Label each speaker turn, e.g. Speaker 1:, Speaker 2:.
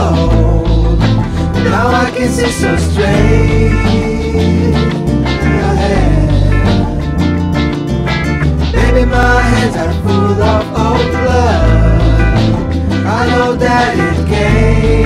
Speaker 1: road. Now I can see so straight ahead. Baby, my hands are full of old blood. I know that it came.